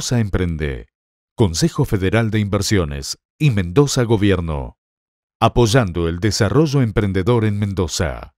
Mendoza Emprende, Consejo Federal de Inversiones y Mendoza Gobierno, apoyando el desarrollo emprendedor en Mendoza.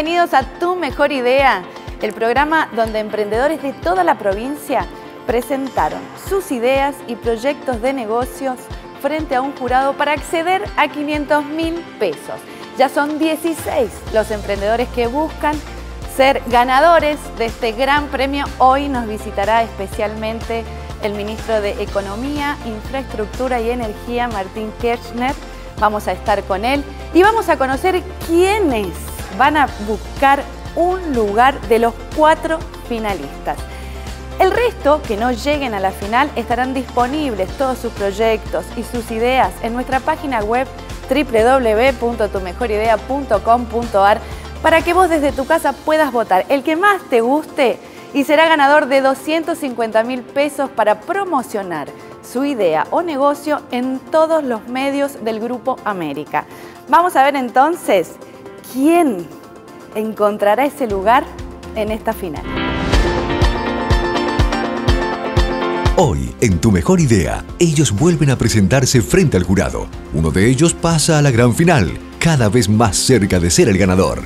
Bienvenidos a Tu Mejor Idea, el programa donde emprendedores de toda la provincia presentaron sus ideas y proyectos de negocios frente a un jurado para acceder a 500 mil pesos. Ya son 16 los emprendedores que buscan ser ganadores de este gran premio. Hoy nos visitará especialmente el ministro de Economía, Infraestructura y Energía, Martín Kirchner. Vamos a estar con él y vamos a conocer quiénes van a buscar un lugar de los cuatro finalistas. El resto que no lleguen a la final estarán disponibles todos sus proyectos y sus ideas en nuestra página web www.tumejoridea.com.ar para que vos desde tu casa puedas votar el que más te guste y será ganador de 250 mil pesos para promocionar su idea o negocio en todos los medios del Grupo América. Vamos a ver entonces quién encontrará ese lugar en esta final. Hoy, en Tu Mejor Idea, ellos vuelven a presentarse frente al jurado. Uno de ellos pasa a la gran final, cada vez más cerca de ser el ganador.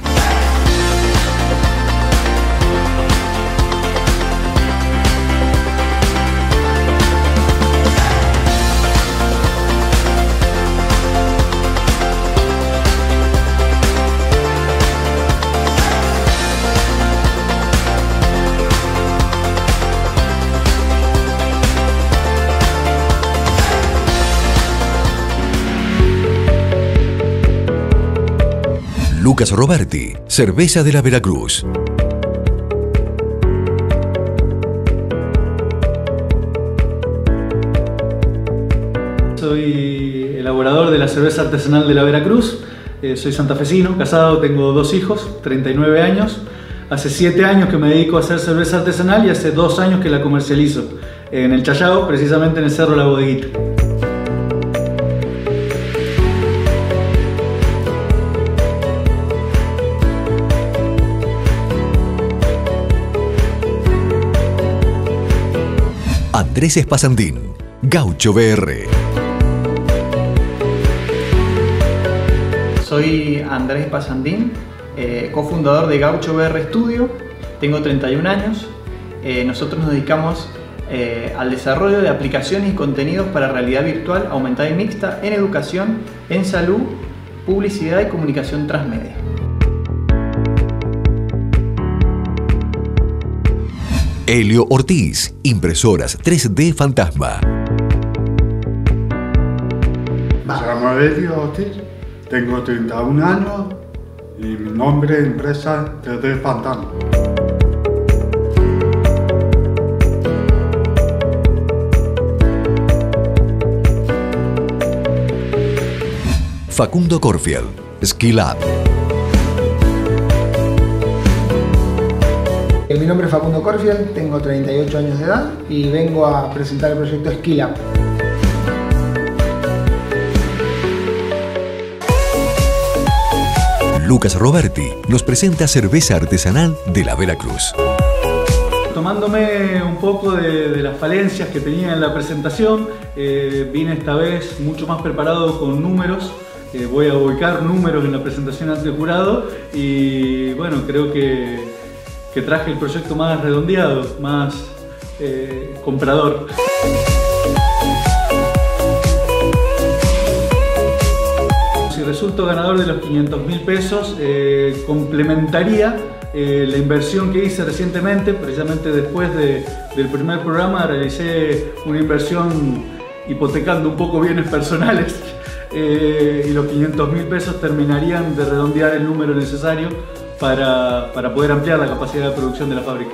Lucas Roberti, Cerveza de la Veracruz. Soy elaborador de la cerveza artesanal de la Veracruz. Eh, soy santafesino, casado, tengo dos hijos, 39 años. Hace 7 años que me dedico a hacer cerveza artesanal y hace 2 años que la comercializo en el Chayao, precisamente en el Cerro La Bodeguita. Andrés Espasandín, Gaucho BR. Soy Andrés Pasandín, eh, cofundador de Gaucho BR Studio, tengo 31 años. Eh, nosotros nos dedicamos eh, al desarrollo de aplicaciones y contenidos para realidad virtual aumentada y mixta en educación, en salud, publicidad y comunicación transmedia. Helio Ortiz, impresoras 3D Fantasma. Me llamo Helio Ortiz, tengo 31 años y mi nombre es empresa 3D Fantasma. Facundo Corfield, Skill Up. Mi nombre es Facundo Corfield, tengo 38 años de edad y vengo a presentar el proyecto Skill Up. Lucas Roberti nos presenta cerveza artesanal de la Veracruz. tomándome un poco de, las falencias que tenía en la presentación, eh, vine esta vez mucho más preparado con números. Eh, voy a ubicar números en la presentación ante el jurado y bueno, creo que, que traje el proyecto más redondeado, más eh, comprador. Si resulto ganador de los 500 mil pesos, complementaría eh, la inversión que hice recientemente, precisamente después del primer programa, realicé una inversión hipotecando un poco bienes personales eh, y los 500 mil pesos terminarían de redondear el número necesario para, para poder ampliar la capacidad de producción de la fábrica.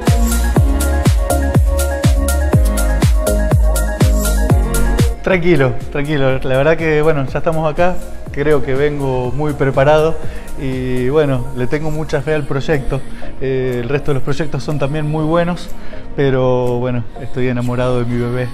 Tranquilo, tranquilo. La verdad que bueno, ya estamos acá. Creo que vengo muy preparado y bueno, le tengo mucha fe al proyecto. Eh, el resto de los proyectos son también muy buenos, pero bueno, estoy enamorado de mi bebé.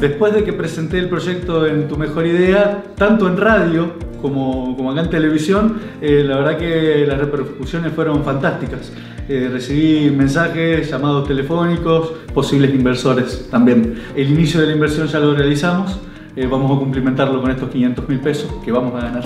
Después de que presenté el proyecto en Tu Mejor Idea, tanto en radio como, como acá en televisión, eh, la verdad que las repercusiones fueron fantásticas. Eh, recibí mensajes, llamados telefónicos, posibles inversores también. El inicio de la inversión ya lo realizamos, eh, vamos a cumplimentarlo con estos 500 mil pesos que vamos a ganar.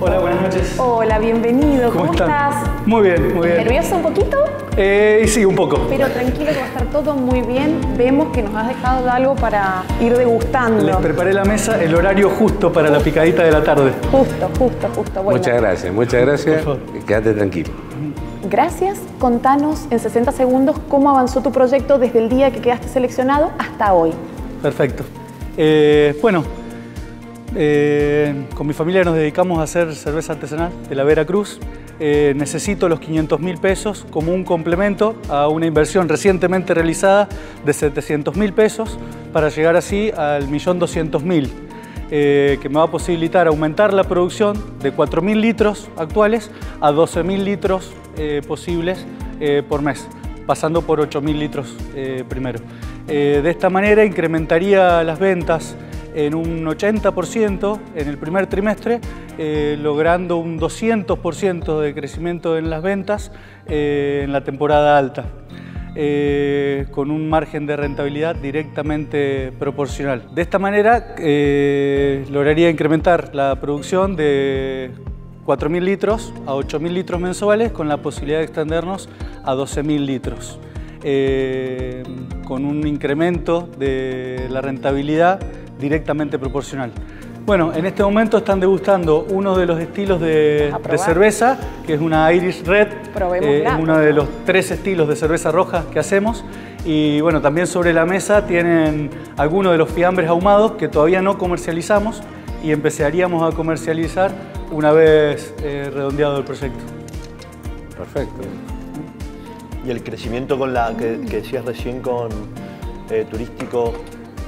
Hola, buenas noches. Hola, bienvenido. ¿Cómo, estás? Muy bien, muy bien. ¿Nervioso un poquito? Eh, sí, un poco. Pero tranquilo que va a estar todo muy bien. Vemos que nos has dejado algo para ir degustando. Les preparé la mesa, el horario justo para la picadita de la tarde. Justo, justo, justo. Muchas gracias, muchas gracias. Quédate tranquilo. Gracias. Contanos en 60 segundos cómo avanzó tu proyecto desde el día que quedaste seleccionado hasta hoy. Perfecto. Eh, bueno, eh, con mi familia nos dedicamos a hacer cerveza artesanal de la Vera Cruz. Eh, necesito los 500 mil pesos como un complemento a una inversión recientemente realizada de 700 mil pesos para llegar así al millón 200 mil. Eh, que me va a posibilitar aumentar la producción de 4.000 litros actuales a 12.000 litros posibles por mes, pasando por 8.000 litros primero. de esta manera incrementaría las ventas en un 80% en el primer trimestre, eh, logrando un 200% de crecimiento en las ventas eh, en la temporada alta. Eh, con un margen de rentabilidad directamente proporcional. De esta manera lograría incrementar la producción de 4.000 litros a 8.000 litros mensuales con la posibilidad de extendernos a 12.000 litros. con un incremento de la rentabilidad directamente proporcional. Bueno, en este momento están degustando uno de los estilos de, cerveza, que es una Irish Red. Eh, es uno de los tres estilos de cerveza roja que hacemos. Y bueno, también sobre la mesa tienen algunos de los fiambres ahumados que todavía no comercializamos y empezaríamos a comercializar una vez eh, redondeado el proyecto. Perfecto. Y el crecimiento con la que, decías recién con eh, turístico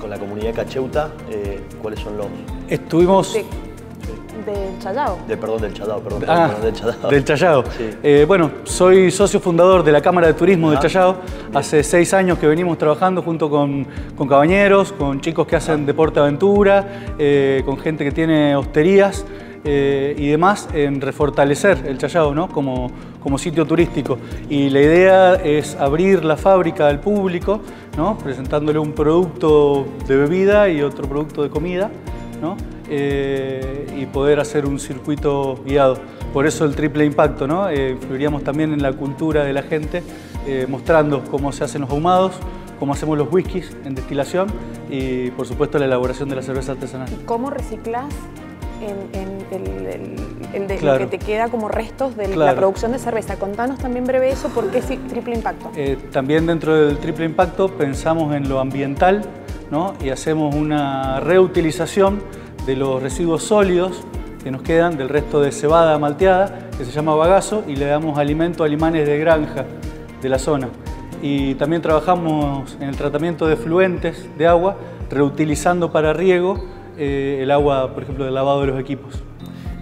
con la comunidad cacheuta, eh, ¿cuáles son los...? Estuvimos... del Chayao. De, perdón, del Chayao, perdón, ah, del Chayao. Del Chayao. Eh, bueno, soy socio fundador de la Cámara de Turismo del Chayao. Hace seis años que venimos trabajando junto con, con cabañeros, con chicos que hacen deporte aventura, eh, con gente que tiene hosterías. Eh, y demás en refortalecer el Chayao ¿no? como, como sitio turístico. Y la idea es abrir la fábrica al público, presentándole un producto de bebida y otro producto de comida. Eh, y poder hacer un circuito guiado. Por eso el triple impacto. Eh, influiríamos también en la cultura de la gente, mostrando cómo se hacen los ahumados, cómo hacemos los whiskies en destilación y por supuesto la elaboración de la cerveza artesanal. ¿Cómo reciclas en, el, de lo que te queda como restos de la producción de cerveza. Contanos también breve eso, ¿por qué triple impacto? Eh, también dentro del triple impacto pensamos en lo ambiental ¿no? y hacemos una reutilización de los residuos sólidos que nos quedan del resto de cebada malteada, que se llama bagazo, y le damos alimento a limanes de granja de la zona. Y también trabajamos en el tratamiento de fluentes de agua, reutilizando para riego eh, el agua, por ejemplo, del lavado de los equipos.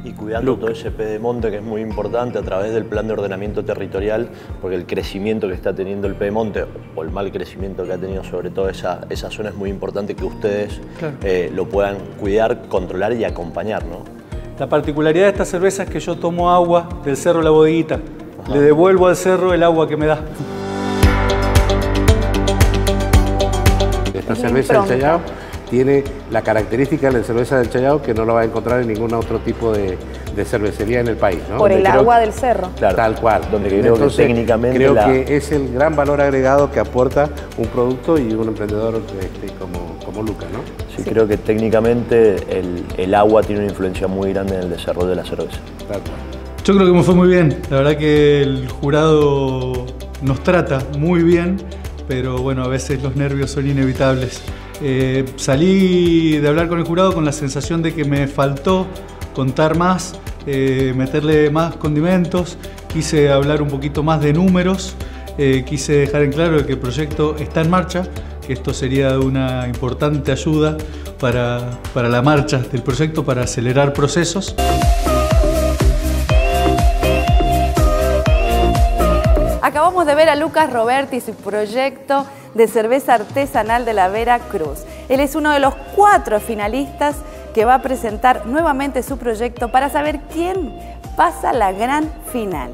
Y cuidando todo ese pedemonte que es muy importante a través del plan de ordenamiento territorial, porque el crecimiento que está teniendo el pedemonte, o el mal crecimiento que ha tenido sobre todo esa, esa zona, es muy importante que ustedes eh, lo puedan cuidar, controlar y acompañar, ¿no? La particularidad de esta cerveza es que yo tomo agua del cerro La Bodeguita. Le devuelvo al cerro el agua que me da. Esta cerveza del Chayao tiene la característica de la cerveza del Chayao que no lo va a encontrar en ningún otro tipo de, de cervecería en el país. ¿no? Por el creo- agua del cerro. Claro, Tal cual. Donde creo que técnicamente Creo la- que es el gran valor agregado que aporta un producto y un emprendedor este, como, como Luca, ¿no? Sí, creo que técnicamente el, el agua tiene una influencia muy grande en el desarrollo de la cerveza. Tal cual. Yo creo que me fue muy bien. La verdad que el jurado nos trata muy bien, pero bueno, a veces los nervios son inevitables. Eh, salí de hablar con el jurado con la sensación de que me faltó contar más, eh, meterle más condimentos, quise hablar un poquito más de números, eh, quise dejar en claro que el proyecto está en marcha, que esto sería una importante ayuda para, para la marcha del proyecto, para acelerar procesos. De ver a Lucas Roberti y su proyecto de cerveza artesanal de la Vera Cruz. Él es uno de los cuatro finalistas que va a presentar nuevamente su proyecto para saber quién pasa la gran final.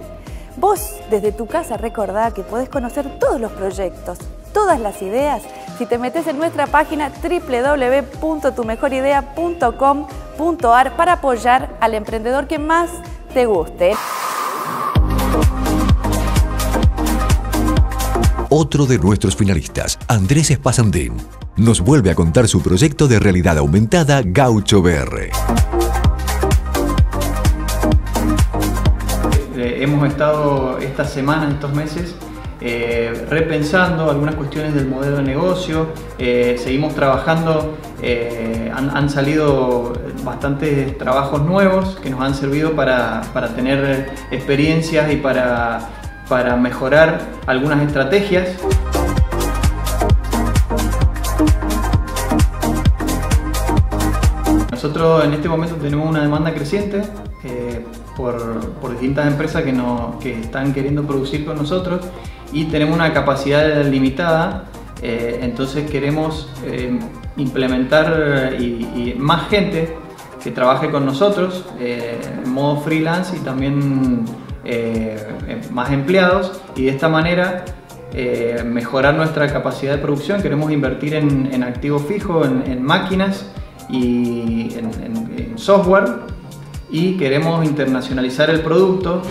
Vos desde tu casa recordá que podés conocer todos los proyectos, todas las ideas, si te metes en nuestra página www.tumejoridea.com.ar para apoyar al emprendedor que más te guste. Otro de nuestros finalistas, Andrés Espasandín, nos vuelve a contar su proyecto de realidad aumentada Gaucho VR. Eh, hemos estado estas semanas, estos meses, eh, repensando algunas cuestiones del modelo de negocio, eh, seguimos trabajando, han, han salido bastantes trabajos nuevos que nos han servido para, para tener experiencias y para, para mejorar algunas estrategias. Nosotros en este momento tenemos una demanda creciente eh, por, por distintas empresas que, no- que están queriendo producir con nosotros y tenemos una capacidad limitada, eh, entonces queremos eh, implementar y, más gente que trabaje con nosotros en modo freelance y también eh, eh, más empleados y de esta manera eh, mejorar nuestra capacidad de producción. Queremos invertir en, en activo fijo, en, máquinas y en software y queremos internacionalizar el producto.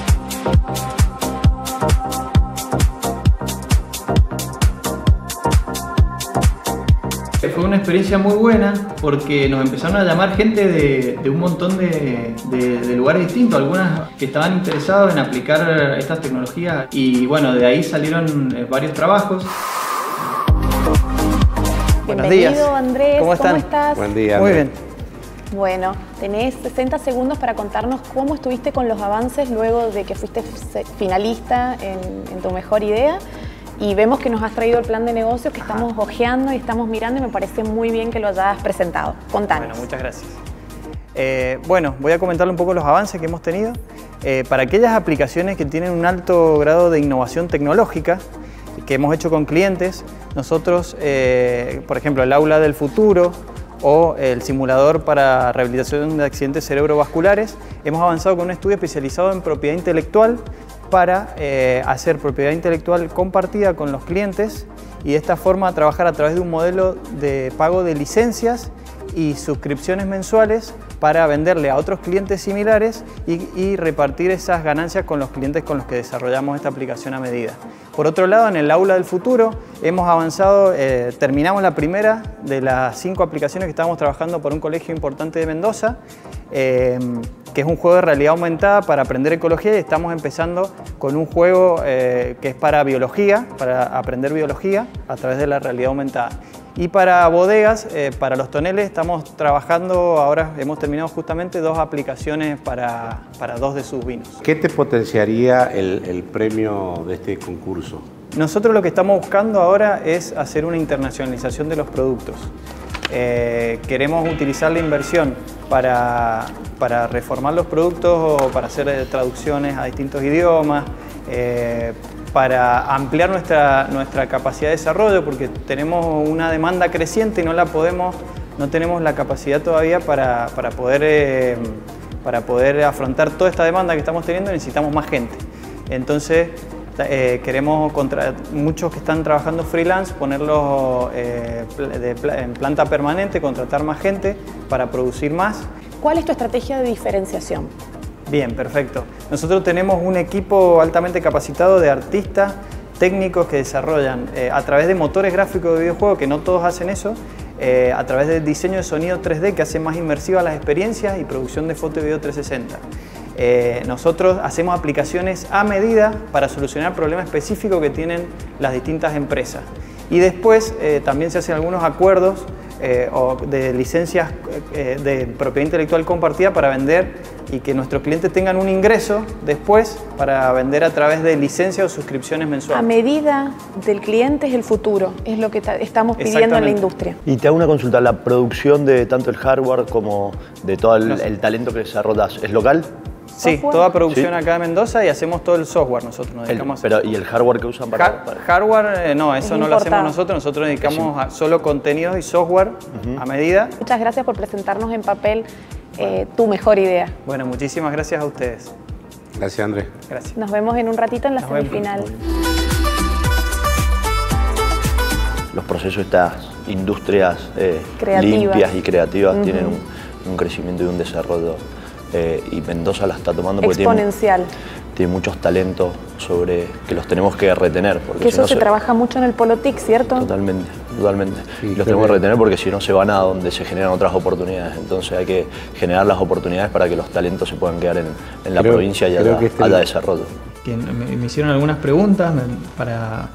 Experiencia muy buena porque nos empezaron a llamar gente de, de un montón de, de- de lugares distintos, algunas que estaban interesados en aplicar estas tecnologías y bueno, de ahí salieron eh, varios trabajos. Buenos días. Bienvenido, Andrés. ¿Cómo están? estás? Buen día. Muy bien. Bueno, tenés 60 segundos para contarnos cómo estuviste con los avances luego de que fuiste finalista en, en tu mejor idea. Y vemos que nos has traído el plan de negocios que estamos hojeando y estamos mirando y me parece muy bien que lo hayas presentado. Contanos. Bueno, muchas gracias. Eh, bueno, voy a comentarle un poco los avances que hemos tenido. Eh, para aquellas aplicaciones que tienen un alto grado de innovación tecnológica, que hemos hecho con clientes, nosotros, eh, por ejemplo, el aula del futuro o el simulador para rehabilitación de accidentes cerebrovasculares, hemos avanzado con un estudio especializado en propiedad intelectual para eh, hacer propiedad intelectual compartida con los clientes y de esta forma trabajar a través de un modelo de pago de licencias y suscripciones mensuales para venderle a otros clientes similares y, repartir esas ganancias con los clientes con los que desarrollamos esta aplicación a medida. Por otro lado, en el aula del futuro hemos avanzado, eh, terminamos la primera de las cinco aplicaciones que estábamos trabajando por un colegio importante de Mendoza, eh, que es un juego de realidad aumentada para aprender ecología y estamos empezando con un juego eh, que es para biología, para aprender biología a través de la realidad aumentada. Y para bodegas, eh, para los toneles, estamos trabajando, ahora hemos terminado justamente dos aplicaciones para, para dos de sus vinos. ¿Qué te potenciaría el, el premio de este concurso? Nosotros lo que estamos buscando ahora es hacer una internacionalización de los productos. Eh, queremos utilizar la inversión para, para reformar los productos o para hacer eh, traducciones a distintos idiomas, eh, para ampliar nuestra, nuestra capacidad de desarrollo, porque tenemos una demanda creciente y no la podemos, no tenemos la capacidad todavía para, para poder para poder afrontar toda esta demanda que estamos teniendo necesitamos más gente. Entonces eh, queremos muchos que están trabajando freelance ponerlos eh, en planta permanente, contratar más gente para producir más. ¿Cuál es tu estrategia de diferenciación? Bien, perfecto. Nosotros tenemos un equipo altamente capacitado de artistas, técnicos que desarrollan eh, a través de motores gráficos de videojuegos, que no todos hacen eso, eh, a través del diseño de sonido 3D que hace más inmersivas las experiencias y producción de foto y video 360. Eh, nosotros hacemos aplicaciones a medida para solucionar problemas específicos que tienen las distintas empresas. Y después también se hacen algunos acuerdos o de licencias de propiedad intelectual compartida para vender y que nuestros clientes tengan un ingreso después para vender a través de licencias o suscripciones mensuales. A medida del cliente es el futuro, es lo que estamos pidiendo en la industria. Y te hago una consulta, ¿la producción de tanto el hardware como de todo el, talento que desarrollas es local? Sí, toda producción acá en Mendoza y hacemos todo el software nosotros. Nos pero, ¿Y el hardware que usan para...? Hardware, eh, no, eso no lo hacemos nosotros. Nosotros dedicamos a solo contenidos y software a medida. Muchas gracias por presentarnos en papel eh, tu mejor idea. Bueno, muchísimas gracias a ustedes. Gracias, Andrés. Gracias. Nos vemos en un ratito en la semifinal. Los procesos de estas industrias eh, limpias y creativas tienen un, crecimiento y un desarrollo eh, y Mendoza la está tomando porque Exponencial tiene muchos talentos sobre que los tenemos que retener. Porque que eso se, trabaja mucho en el Polotic, ¿cierto? Totalmente, totalmente. y los tenemos que retener porque si no se van a donde se generan otras oportunidades. Entonces hay que generar las oportunidades para que los talentos se puedan quedar en, la provincia y haya, este desarrollo. Me, hicieron algunas preguntas para,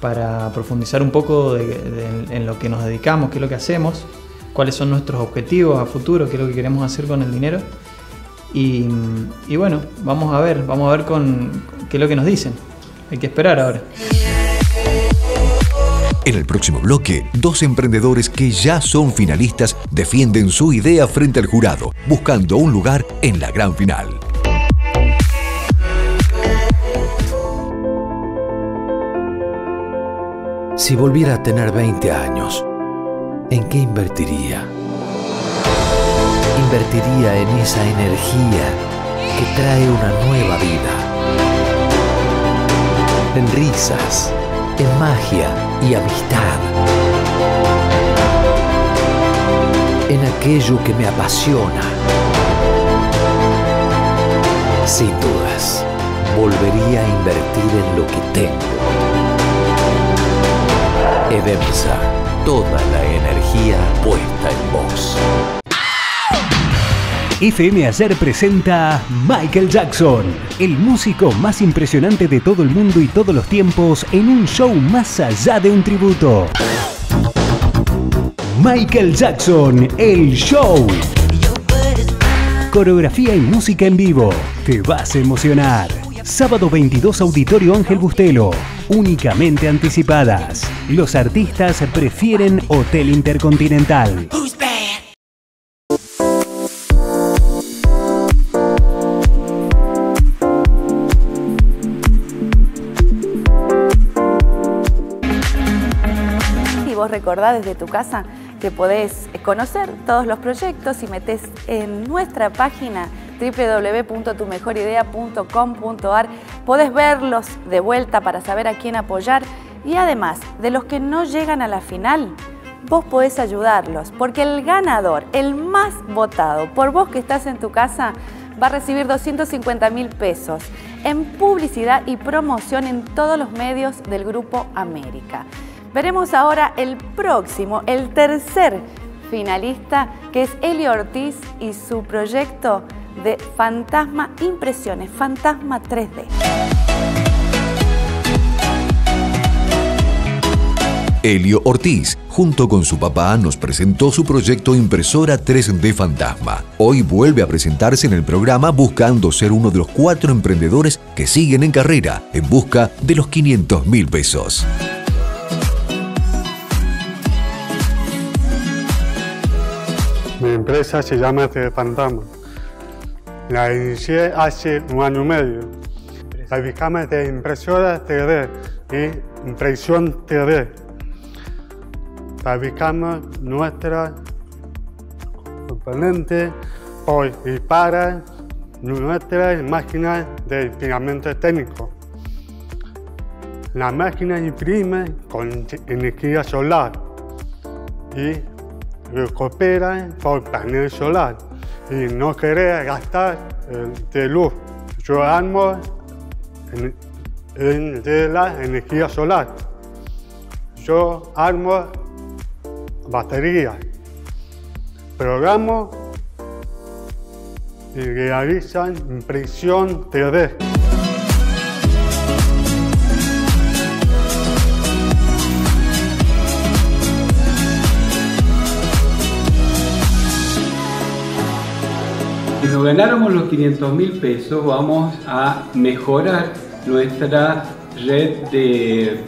para profundizar un poco en lo que nos dedicamos, qué es lo que hacemos, cuáles son nuestros objetivos a futuro, qué es lo que queremos hacer con el dinero. Y, bueno, vamos a ver, vamos a ver con qué es lo que nos dicen. Hay que esperar ahora. En el próximo bloque, dos emprendedores que ya son finalistas defienden su idea frente al jurado, buscando un lugar en la gran final. Si volviera a tener 20 años, ¿en qué invertiría? Invertiría en esa energía que trae una nueva vida. En risas, en magia y amistad. En aquello que me apasiona. Sin dudas, volvería a invertir en lo que tengo. Edemsa, toda la energía puesta en vos. FM Ayer presenta Michael Jackson, el músico más impresionante de todo el mundo y todos los tiempos en un show más allá de un tributo. Michael Jackson, el show. Coreografía y música en vivo. Te vas a emocionar. Sábado 22 Auditorio Ángel Bustelo. Únicamente anticipadas. Los artistas prefieren Hotel Intercontinental. Recordá desde tu casa que podés conocer todos los proyectos y metes en nuestra página www.tumejoridea.com.ar. Podés verlos de vuelta para saber a quién apoyar y además de los que no llegan a la final, vos podés ayudarlos porque el ganador, el más votado por vos que estás en tu casa, va a recibir 250 mil pesos en publicidad y promoción en todos los medios del Grupo América. Veremos ahora el próximo, el tercer finalista, que es Elio Ortiz y su proyecto de Fantasma Impresiones, Fantasma 3D. Elio Ortiz, junto con su papá, nos presentó su proyecto Impresora 3D Fantasma. Hoy vuelve a presentarse en el programa buscando ser uno de los cuatro emprendedores que siguen en carrera en busca de los 500 mil pesos. Empresa se llama TV Fantasma. La inicié hace un año y medio. Fabricamos de impresora 3D y impresión 3D. Fabricamos nuestra componente por y para nuestra máquina de filamento técnico. La máquina imprime con energía solar y recupera por panel solar y no quiere gastar de luz. Yo armo de la energía solar. Yo armo batería, programo y realizan impresión 3D. Nos ganáramos los 500 mil pesos, vamos a mejorar nuestra red de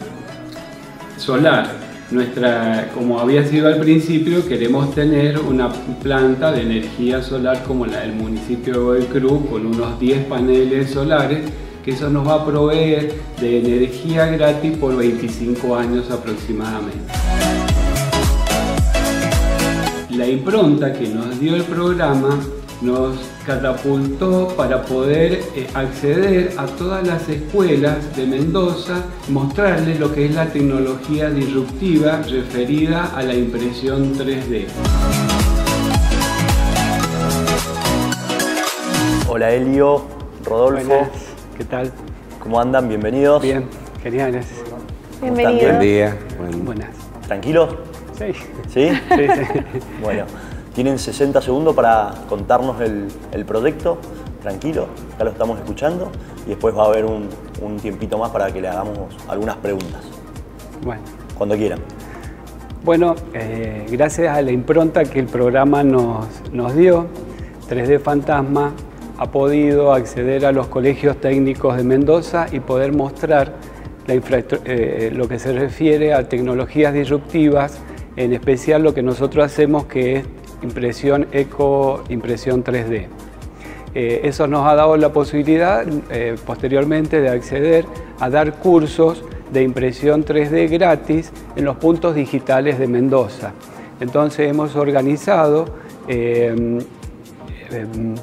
solar. Nuestra, como había sido al principio, queremos tener una planta de energía solar como la del municipio de Godoy Cruz con unos 10 paneles solares que eso nos va a proveer de energía gratis por 25 años aproximadamente. La impronta que nos dio el programa nos catapultó para poder eh, acceder a todas las escuelas de Mendoza, mostrarles lo que es la tecnología disruptiva referida a la impresión 3D. Hola Elio, Rodolfo. ¿Qué tal? ¿Cómo andan? Bienvenidos. Bien, geniales. Bienvenidos. Buen día. Buenas. ¿Tranquilos? Sí. ¿Sí? Sí, sí. Bueno, tienen 60 segundos para contarnos el, proyecto. Tranquilo, acá lo estamos escuchando y después va a haber un, tiempito más para que le hagamos algunas preguntas. Bueno. Cuando quieran. Bueno, eh, gracias a la impronta que el programa nos, nos dio, 3D Fantasma ha podido acceder a los colegios técnicos de Mendoza y poder mostrar la eh, lo que se refiere a tecnologías disruptivas, en especial lo que nosotros hacemos que es impresión eco, impresión 3D. Eh, eso nos ha dado la posibilidad eh, posteriormente de acceder a dar cursos de impresión 3D gratis en los puntos digitales de Mendoza. Entonces hemos organizado, em, em,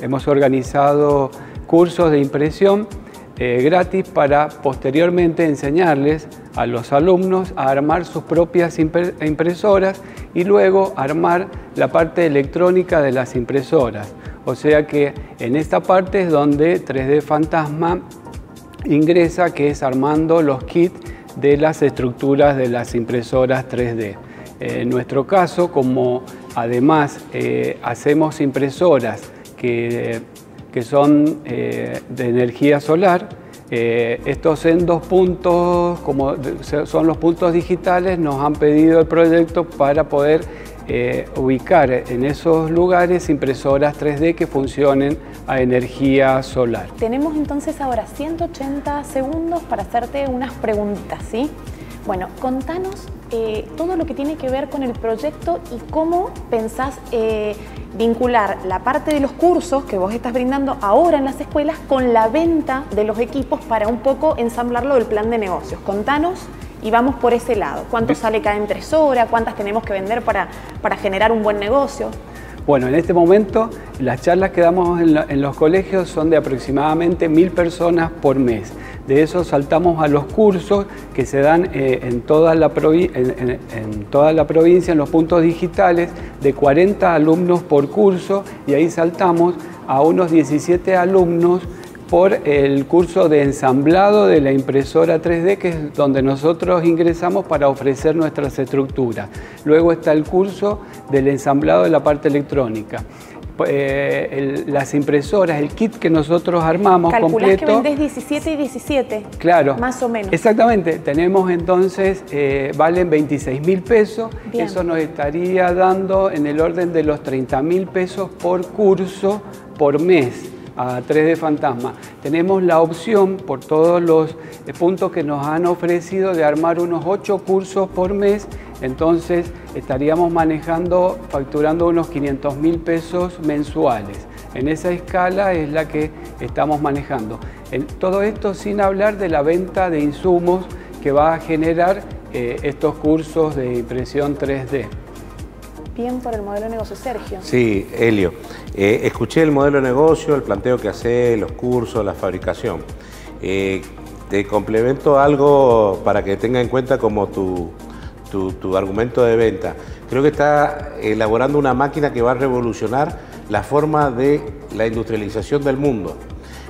hemos organizado cursos de impresión eh, gratis para posteriormente enseñarles a los alumnos a armar sus propias impresoras y luego armar la parte electrónica de las impresoras. O sea que en esta parte es donde 3D Fantasma ingresa, que es armando los kits de las estructuras de las impresoras 3D. En nuestro caso, como además eh, hacemos impresoras que, que son eh, de energía solar, eh, estos en dos puntos, como son los puntos digitales, nos han pedido el proyecto para poder eh, ubicar en esos lugares impresoras 3D que funcionen a energía solar. Tenemos entonces ahora 180 segundos para hacerte unas preguntas, ¿sí? Bueno, contanos eh, todo lo que tiene que ver con el proyecto y cómo pensás eh, vincular la parte de los cursos que vos estás brindando ahora en las escuelas con la venta de los equipos para un poco ensamblarlo del plan de negocios. Contanos y vamos por ese lado. ¿Cuánto sale cada impresora? ¿Cuántas tenemos que vender para, para generar un buen negocio? Bueno, en este momento las charlas que damos en, los colegios son de aproximadamente mil personas por mes. De eso saltamos a los cursos que se dan eh, en, toda la en, toda la provincia, en los puntos digitales, de 40 alumnos por curso y ahí saltamos a unos 17 alumnos por el curso de ensamblado de la impresora 3D, que es donde nosotros ingresamos para ofrecer nuestras estructuras. Luego está el curso del ensamblado de la parte electrónica. Eh, las impresoras, el kit que nosotros armamos Calculás completo. que vendés 17 y 17. Claro. Más o menos. Exactamente. Tenemos entonces, eh, valen 26 mil pesos. Eso nos estaría dando en el orden de los 30 mil pesos por curso por mes a 3D Fantasma, tenemos la opción por todos los eh, puntos que nos han ofrecido de armar unos 8 cursos por mes, entonces estaríamos manejando, facturando unos 500 mil pesos mensuales. En esa escala es la que estamos manejando. todo esto sin hablar de la venta de insumos que va a generar eh, estos cursos de impresión 3D. bien por el modelo de negocio. Sergio. Sí, Helio. Eh, escuché el modelo de negocio, el planteo que hace, los cursos, la fabricación. Eh, te complemento algo para que tenga en cuenta como tu, tu, argumento de venta. Creo que está elaborando una máquina que va a revolucionar la forma de la industrialización del mundo.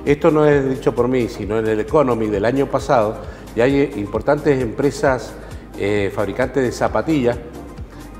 Esto no es dicho por mí, sino en el Economy del año pasado, y hay importantes empresas eh, fabricantes de zapatillas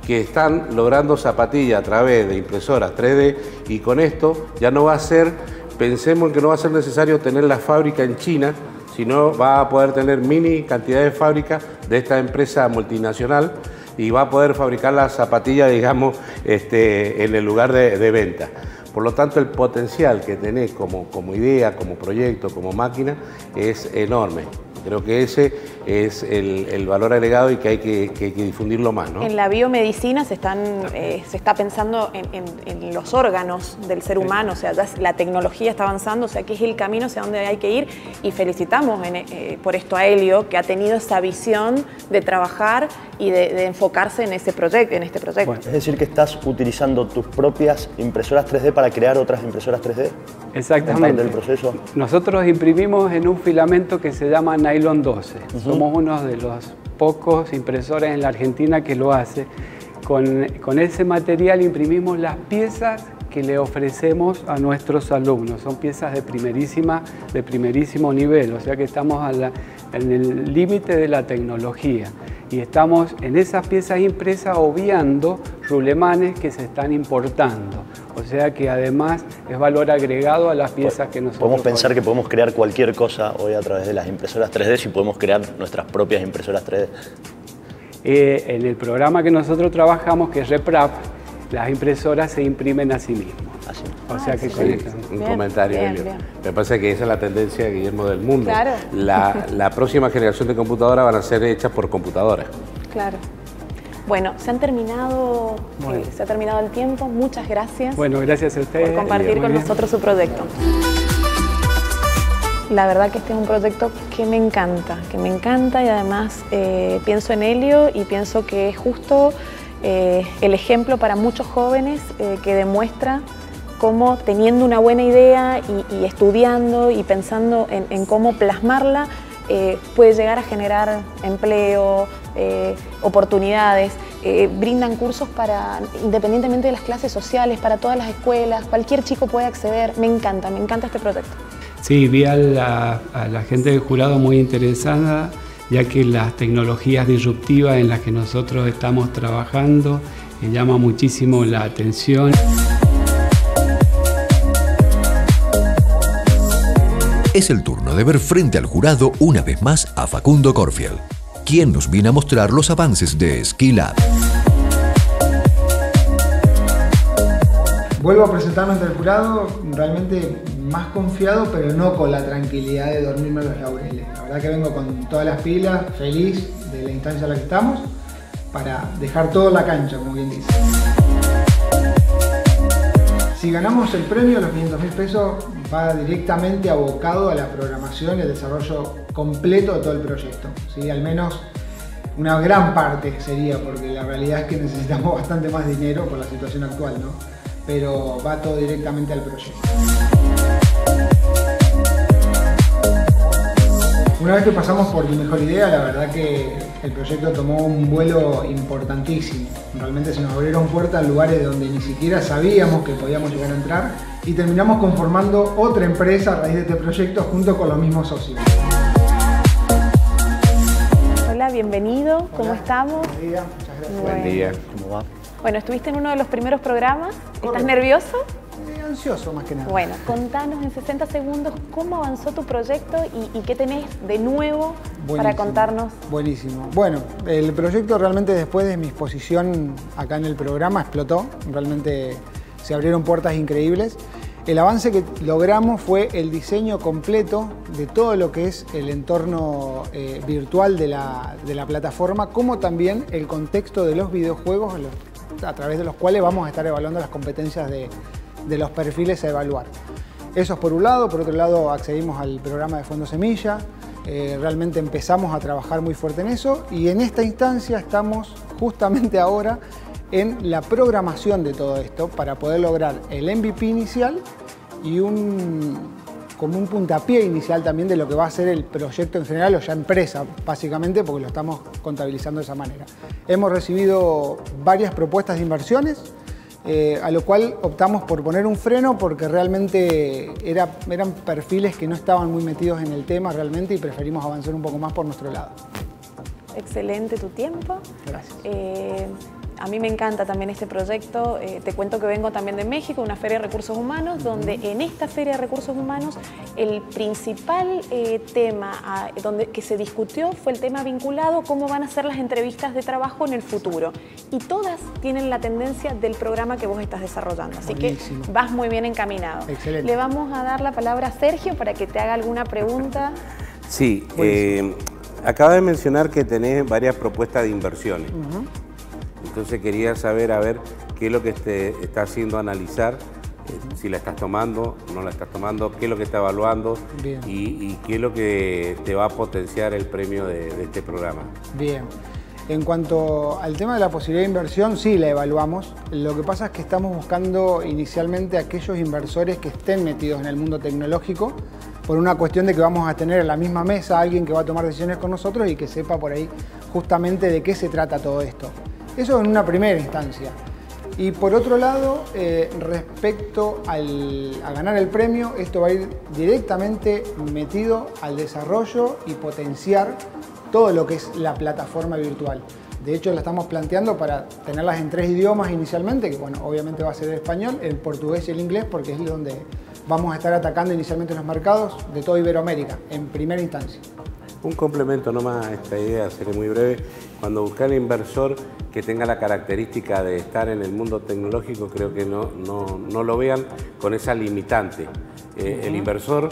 que están logrando zapatillas a través de impresoras 3D y con esto ya no va a ser, pensemos en que no va a ser necesario tener la fábrica en China, sino va a poder tener mini cantidad de fábricas de esta empresa multinacional y va a poder fabricar las zapatillas, digamos, este, en el lugar de, venta. Por lo tanto, el potencial que tenés como, como idea, como proyecto, como máquina, es enorme. Creo que ese es el, valor agregado y que hay que, difundirlo más. En la biomedicina se, están, eh, se está pensando en, los órganos del ser humano, o sea, la tecnología está avanzando, o sea, que es el camino hacia donde hay que ir y felicitamos eh, por esto a Helio, que ha tenido esa visión de trabajar y de, enfocarse en, ese proyecto, en este proyecto. es decir, que estás utilizando tus propias impresoras 3D para crear otras impresoras 3D. Exactamente. Del proceso. Nosotros imprimimos en un filamento que se llama nylon 12. Somos uno de los pocos impresores en la Argentina que lo hace. Con, con ese material imprimimos las piezas que le ofrecemos a nuestros alumnos. Son piezas de, primerísima, de primerísimo nivel, o sea que estamos en el límite de la tecnología y estamos en esas piezas impresas obviando rulemanes que se están importando. O sea que además es valor agregado a las piezas que nosotros... Podemos pensar que podemos crear cualquier cosa hoy a través de las impresoras 3D si podemos crear nuestras propias impresoras 3D. Eh, en el programa que nosotros trabajamos, que es RepRap, las impresoras se imprimen a sí mismas. O sea que un comentario, Me parece que esa es la tendencia, Guillermo, del mundo. La, próxima generación de computadoras van a ser hechas por computadoras. Claro. Bueno, se han terminado, eh, se ha terminado el tiempo. Muchas gracias. Bueno, gracias a ustedes. Por compartir con nosotros su proyecto. La verdad que este es un proyecto que me encanta, que me encanta y además eh, pienso en Helio y pienso que es justo eh, el ejemplo para muchos jóvenes que demuestra cómo teniendo una buena idea y, estudiando y pensando en, cómo plasmarla, eh, puede llegar a generar empleo, eh, oportunidades. Eh, brindan cursos para, independientemente de las clases sociales, para todas las escuelas, cualquier chico puede acceder. Me encanta, me encanta este proyecto. Sí, vi a la gente del jurado muy interesada, ya que las tecnologías disruptivas en las que nosotros estamos trabajando llama muchísimo la atención. Es el turno de ver frente al jurado una vez más a Facundo Corfield, quien nos viene a mostrar los avances de Skillab. Vuelvo a presentarme ante jurado realmente más confiado, pero no con la tranquilidad de dormirme los laureles. La verdad que vengo con todas las pilas, feliz de la instancia en la que estamos, para dejar todo en la cancha, como bien dice. Si ganamos el premio, los 500 mil pesos va directamente abocado a la programación y el desarrollo completo de todo el proyecto. ¿sí? Al menos una gran parte sería, porque la realidad es que necesitamos bastante más dinero por la situación actual, ¿no? Pero va todo directamente al proyecto. Una vez que pasamos por mi mejor idea, la verdad que el proyecto tomó un vuelo importantísimo. Realmente se nos abrieron puertas a lugares donde ni siquiera sabíamos que podíamos llegar a entrar y terminamos conformando otra empresa a raíz de este proyecto junto con los mismos socios. Hola, bienvenido, ¿cómo estamos? Buen día, muchas gracias. Buen día, ¿cómo va? Bueno, estuviste en uno de los primeros programas, ¿estás nervioso? ansioso más que nada. Bueno, contanos en 60 segundos cómo avanzó tu proyecto y, qué tenés de nuevo para contarnos. Buenísimo. Bueno, el proyecto realmente después de mi exposición acá en el programa explotó. Realmente se abrieron puertas increíbles. El avance que logramos fue el diseño completo de todo lo que es el entorno eh, virtual de la, de la, plataforma, como también el contexto de los videojuegos a través de los cuales vamos a estar evaluando las competencias de, los perfiles a evaluar. Eso es por un lado, por otro lado accedimos al programa de Fondo Semilla, eh, realmente empezamos a trabajar muy fuerte en eso y en esta instancia estamos justamente ahora en la programación de todo esto para poder lograr el MVP inicial y un, como un puntapié inicial también de lo que va a ser el proyecto en general o ya empresa, básicamente, porque lo estamos contabilizando de esa manera. Hemos recibido varias propuestas de inversiones, eh, a lo cual optamos por poner un freno porque realmente eran perfiles que no estaban muy metidos en el tema realmente y preferimos avanzar un poco más por nuestro lado. Excelente tu tiempo. Gracias. Eh, a mí me encanta también este proyecto. Eh, te cuento que vengo también de México, una feria de recursos humanos, donde en esta feria de recursos humanos el principal eh, tema ah, donde, que se discutió fue el tema vinculado a cómo van a ser las entrevistas de trabajo en el futuro. Y todas tienen la tendencia del programa que vos estás desarrollando. Así que vas muy bien encaminado. Excelente. Le vamos a dar la palabra a Sergio para que te haga alguna pregunta. Sí, eh, acaba de mencionar que tenés varias propuestas de inversiones. Entonces quería saber, a ver, qué es lo que te está haciendo analizar, eh, si la estás tomando, no la estás tomando, qué es lo que está evaluando y, qué es lo que te va a potenciar el premio de, este programa. Bien. En cuanto al tema de la posibilidad de inversión, sí la evaluamos. Lo que pasa es que estamos buscando inicialmente aquellos inversores que estén metidos en el mundo tecnológico, por una cuestión de que vamos a tener en la misma mesa a alguien que va a tomar decisiones con nosotros y que sepa por ahí justamente de qué se trata todo esto. Eso en una primera instancia. Y por otro lado, eh, respecto a ganar el premio, esto va a ir directamente metido al desarrollo y potenciar todo lo que es la plataforma virtual. De hecho, la estamos planteando para tenerlas en tres idiomas inicialmente, que bueno, obviamente va a ser el español, el portugués y el inglés, porque es donde vamos a estar atacando inicialmente los mercados de toda Iberoamérica, en primera instancia. Un complemento nomás a esta idea, seré muy breve. Cuando busca el inversor que tenga la característica de estar en el mundo tecnológico, creo que no, no, lo vean con esa limitante. Eh, el inversor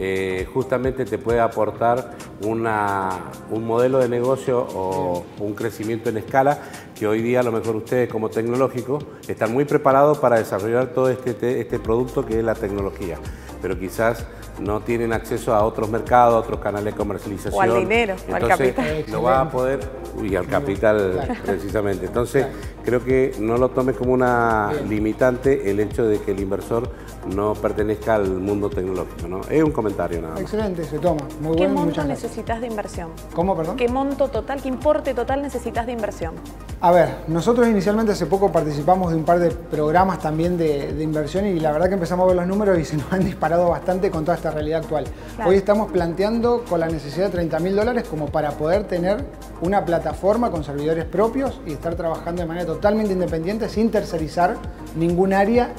eh, justamente te puede aportar una, un modelo de negocio o un crecimiento en escala que hoy día a lo mejor ustedes como tecnológicos están muy preparados para desarrollar todo este, este producto que es la tecnología, pero quizás no tienen acceso a otros mercados, a otros canales de comercialización. O al dinero, al capital. Lo va a poder, y al capital precisamente. Entonces, creo que no lo tome como una limitante el hecho de que el inversor no pertenezca al mundo tecnológico. ¿no? Es un comentario nada más. Excelente, se toma. Muy ¿Qué bueno, monto necesitas de inversión? ¿Cómo, perdón? ¿Qué monto total, qué importe total necesitas de inversión? A ver, nosotros inicialmente hace poco participamos de un par de programas también de, inversión y la verdad que empezamos a ver los números y se nos han disparado bastante con toda esta realidad actual. Hoy estamos planteando con la necesidad de 30 mil dólares como para poder tener una plataforma con servidores propios y estar trabajando de manera totalmente independiente sin tercerizar ningún área,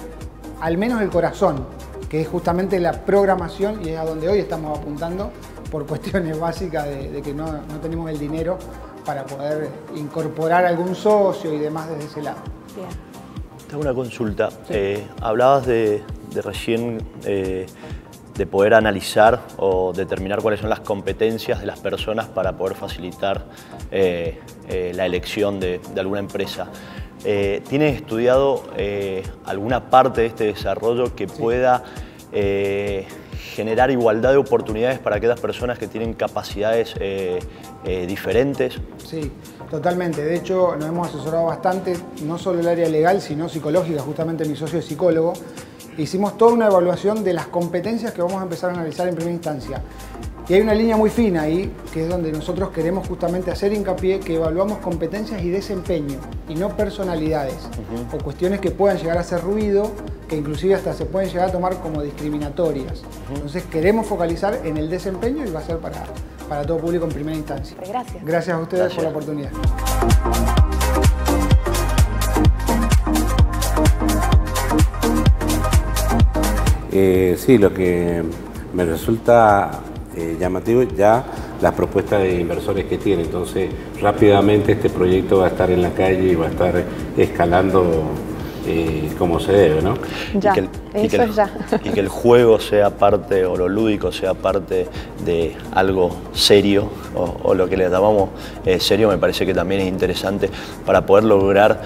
al menos el corazón, que es justamente la programación y es a donde hoy estamos apuntando por cuestiones básicas de, que no, tenemos el dinero para poder incorporar algún socio y demás desde ese lado. Tengo una consulta. Eh, hablabas de, recién eh, de poder analizar o determinar cuáles son las competencias de las personas para poder facilitar eh, la elección de, alguna empresa. ¿Tienes estudiado alguna parte de este desarrollo que pueda generar igualdad de oportunidades para aquellas personas que tienen capacidades eh, eh, diferentes? Sí, totalmente. De hecho, nos hemos asesorado bastante, no solo el área legal, sino psicológica. Justamente mi socio es psicólogo. Hicimos toda una evaluación de las competencias que vamos a empezar a analizar en primera instancia. Y hay una línea muy fina ahí, que es donde nosotros queremos justamente hacer hincapié que evaluamos competencias y desempeño, y no personalidades, o cuestiones que puedan llegar a hacer ruido, que inclusive hasta se pueden llegar a tomar como discriminatorias. Entonces queremos focalizar en el desempeño y va a ser para, para todo público en primera instancia. Gracias. Gracias a ustedes por la oportunidad. Eh, sí, lo que me resulta eh, llamativo ya las propuestas de inversores que tiene. Entonces, rápidamente este proyecto va a estar en la calle y va a estar escalando eh, como se debe, ¿no? Ya, y que el, eso y es ya. Y que el juego sea parte, o lo lúdico sea parte de algo serio, o, lo que le llamamos eh, serio, me parece que también es interesante para poder lograr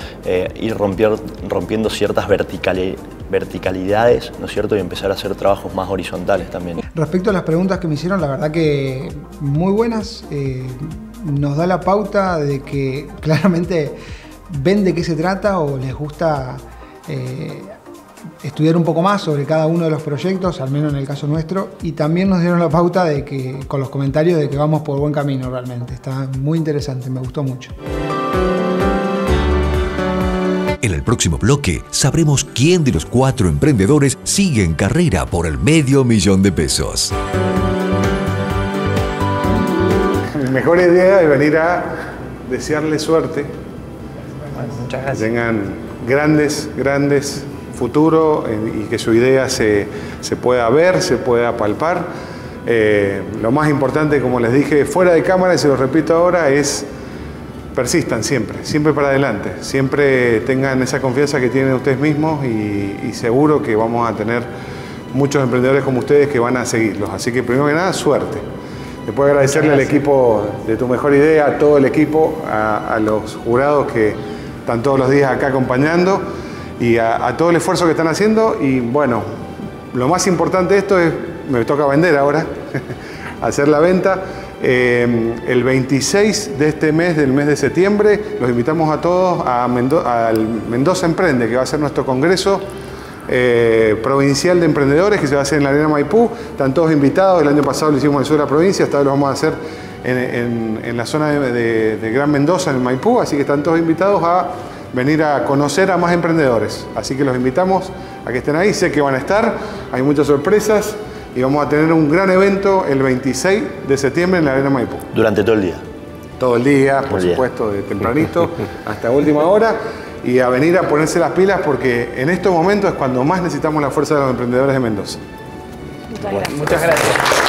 ir rompiendo ciertas verticalidades verticalidades, ¿no es cierto? Y empezar a hacer trabajos más horizontales también. Respecto a las preguntas que me hicieron, la verdad que muy buenas. Eh, nos da la pauta de que claramente ven de qué se trata o les gusta eh, estudiar un poco más sobre cada uno de los proyectos, al menos en el caso nuestro, y también nos dieron la pauta de que, con los comentarios de que vamos por buen camino realmente. Está muy interesante, me gustó mucho. En el próximo bloque sabremos quién de los cuatro emprendedores sigue en carrera por el medio millón de pesos. Mi mejor idea es venir a desearle suerte. Muchas Que gracias. tengan grandes, grandes futuro eh, y que su idea se, se pueda ver, se pueda palpar. Eh, lo más importante, como les dije, fuera de cámara, y se lo repito ahora, es persistan siempre, siempre para adelante, siempre tengan esa confianza que tienen ustedes mismos y, y seguro que vamos a tener muchos emprendedores como ustedes que van a seguirlos. Así que primero que nada, suerte. Después agradecerle al equipo de Tu Mejor Idea, a todo el equipo, a, a los jurados que están todos los días acá acompañando y a, todo el esfuerzo que están haciendo. Y bueno, lo más importante de esto es, me toca vender ahora, hacer la venta. Eh, el 26 de este mes, del mes de septiembre, los invitamos a todos a al Mendoza Emprende, que va a ser nuestro congreso eh, provincial de emprendedores que se va a hacer en la Arena Maipú. Están todos invitados. El año pasado lo hicimos en el sur de la provincia, esta vez lo vamos a hacer en, en- en la zona de, de- de Gran Mendoza, en el Maipú. Así que están todos invitados a venir a conocer a más emprendedores. Así que los invitamos a que estén ahí. Sé que van a estar, hay muchas sorpresas y vamos a tener un gran evento el 26 de septiembre en la Arena Maipú. Durante todo el día. Todo el día, por Todo el día. supuesto, de tempranito hasta última hora y a venir a ponerse las pilas porque en estos momentos es cuando más necesitamos la fuerza de los emprendedores de Mendoza. Muchas gracias. Muchas gracias.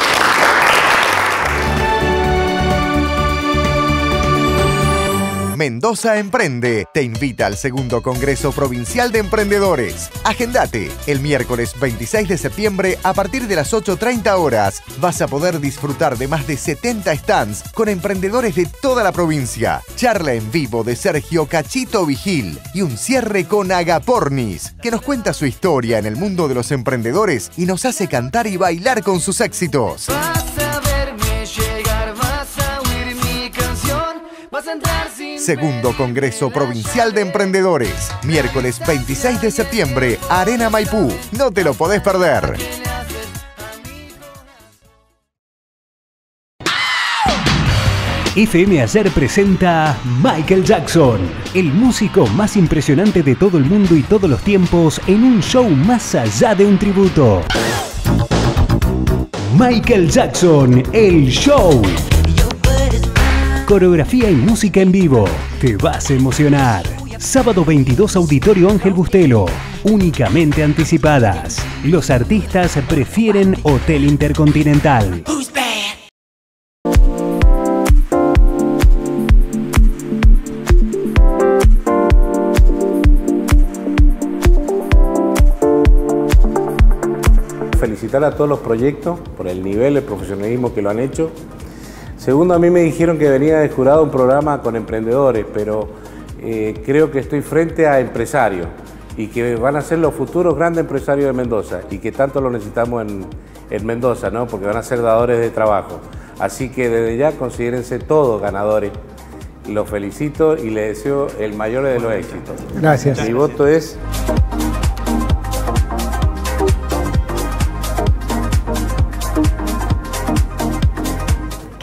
Mendoza Emprende te invita al segundo Congreso Provincial de Emprendedores. Agendate. El miércoles 26 de septiembre a partir de las 8.30 horas vas a poder disfrutar de más de 70 stands con emprendedores de toda la provincia. Charla en vivo de Sergio Cachito Vigil y un cierre con Agapornis, que nos cuenta su historia en el mundo de los emprendedores y nos hace cantar y bailar con sus éxitos. Segundo Congreso Provincial de Emprendedores. Miércoles 26 de septiembre, Arena Maipú. No te lo podés perder. FM Ayer presenta Michael Jackson, el músico más impresionante de todo el mundo y todos los tiempos en un show más allá de un tributo. Michael Jackson, el show. Coreografía y música en vivo. Te vas a emocionar. Sábado 22 Auditorio Ángel Bustelo. Únicamente anticipadas. Los artistas prefieren Hotel Intercontinental. Felicitar a todos los proyectos por el nivel, el profesionalismo que lo han hecho. Segundo, a mí me dijeron que venía de jurado un programa con emprendedores, pero eh, creo que estoy frente a empresarios y que van a ser los futuros grandes empresarios de Mendoza y que tanto lo necesitamos en, en Mendoza, ¿no? porque van a ser dadores de trabajo. Así que desde ya considérense todos ganadores. Los felicito y les deseo el mayor de los éxitos. Gracias. Mi voto es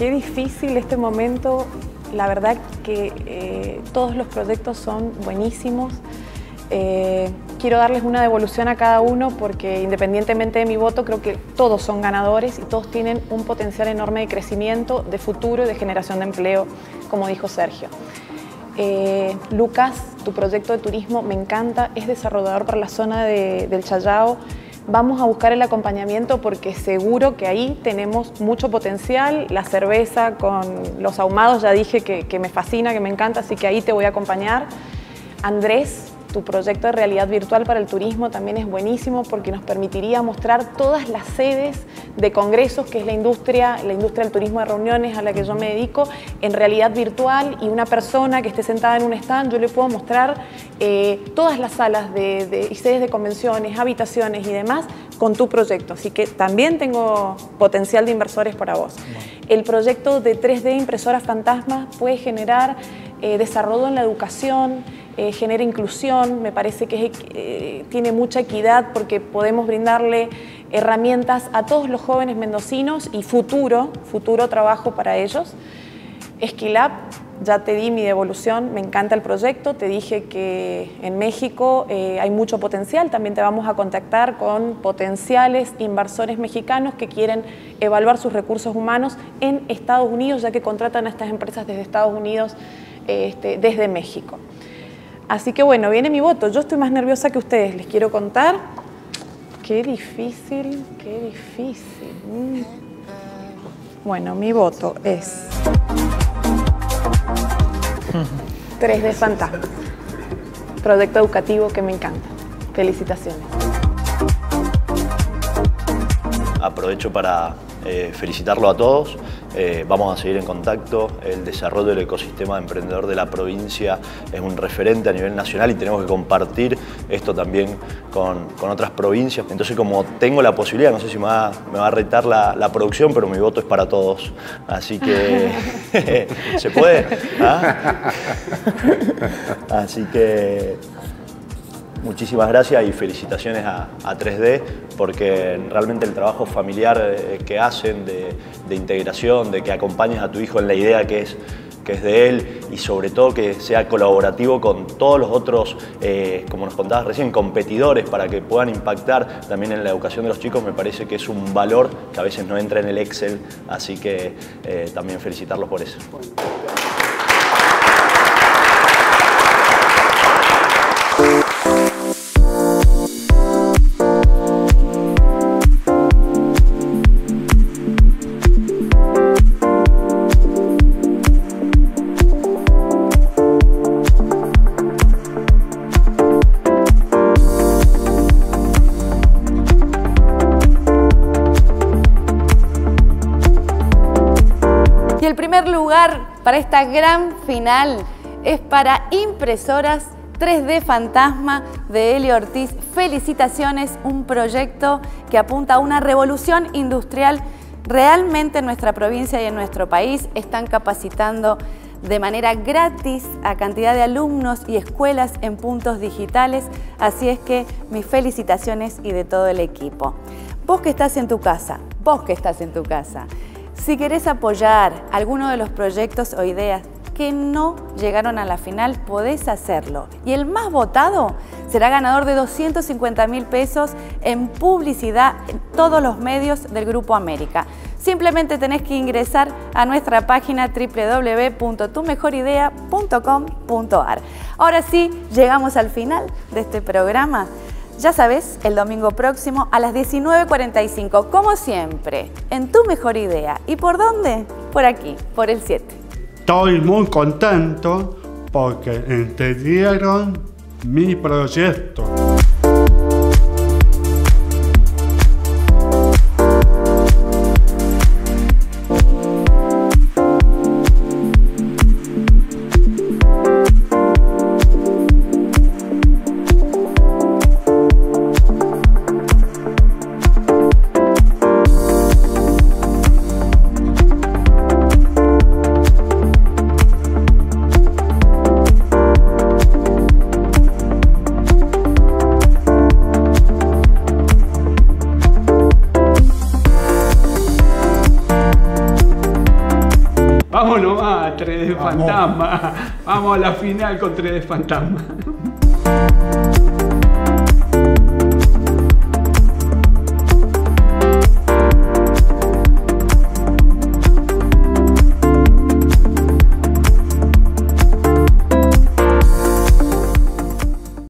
Qué difícil este momento. La verdad que eh, todos los proyectos son buenísimos. Eh, quiero darles una devolución a cada uno porque independientemente de mi voto, creo que todos son ganadores y todos tienen un potencial enorme de crecimiento, de futuro y de generación de empleo, como dijo Sergio. Eh, Lucas, tu proyecto de turismo me encanta, es desarrollador para la zona de- del Chayao. Vamos a buscar el acompañamiento porque seguro que ahí tenemos mucho potencial. La cerveza con los ahumados ya dije que, me fascina, que me encanta, así que ahí te voy a acompañar. Andrés, tu proyecto de realidad virtual para el turismo también es buenísimo porque nos permitiría mostrar todas las sedes de congresos, que es la industria, la industria del turismo de reuniones a la que yo me dedico, en realidad virtual y una persona que esté sentada en un stand, yo le puedo mostrar eh, todas las salas de, de- y sedes de convenciones, habitaciones y demás con tu proyecto. Así que también tengo potencial de inversores para vos. El proyecto de 3D impresora fantasma puede generar eh, desarrollo en la educación, eh, genera inclusión, me parece que eh, tiene mucha equidad porque podemos brindarle herramientas a todos los jóvenes mendocinos y futuro, futuro trabajo para ellos. Esquilab, ya te di mi devolución, me encanta el proyecto, te dije que en México hay mucho potencial, también te vamos a contactar con potenciales inversores mexicanos que quieren evaluar sus recursos humanos en Estados Unidos, ya que contratan a estas empresas desde Estados Unidos, este, desde México. Así que bueno, viene mi voto. Yo estoy más nerviosa que ustedes, les quiero contar. Qué difícil, qué difícil. Mm. Bueno, mi voto es 3D Fantasma. Proyecto educativo que me encanta. Felicitaciones. Aprovecho para eh, felicitarlo a todos. Eh, vamos a seguir en contacto. El desarrollo del ecosistema de emprendedor de la provincia es un referente a nivel nacional y tenemos que compartir esto también con, con otras provincias. Entonces, como tengo la posibilidad, no sé si me va, me va a retar la, la, producción, pero mi voto es para todos. Así que, ¿se puede? ¿Ah? Así que muchísimas gracias y felicitaciones a, a, 3D porque realmente el trabajo familiar eh, que hacen de, de, integración, de que acompañes a tu hijo en la idea que es, que es de él y sobre todo que sea colaborativo con todos los otros, eh, como nos contabas recién, competidores para que puedan impactar también en la educación de los chicos, me parece que es un valor que a veces no entra en el Excel, así que eh, también felicitarlos por eso. Para esta gran final es para impresoras 3D Fantasma de Elio Ortiz. Felicitaciones, un proyecto que apunta a una revolución industrial realmente en nuestra provincia y en nuestro país. Están capacitando de manera gratis a cantidad de alumnos y escuelas en puntos digitales. Así es que mis felicitaciones y de todo el equipo. Vos que estás en tu casa, vos que estás en tu casa, si querés apoyar alguno de los proyectos o ideas que no llegaron a la final, podés hacerlo. Y el más votado será ganador de 250 mil pesos en publicidad en todos los medios del Grupo América. Simplemente tenés que ingresar a nuestra página www.tumejoridea.com.ar. Ahora sí, llegamos al final de este programa. Ya sabes, el domingo próximo a las 19.45, como siempre, en Tu Mejor Idea. ¿Y por dónde? Por aquí, por el 7. Estoy muy contento porque entendieron mi proyecto. Fantasma. Vamos a la final con 3D Fantasma.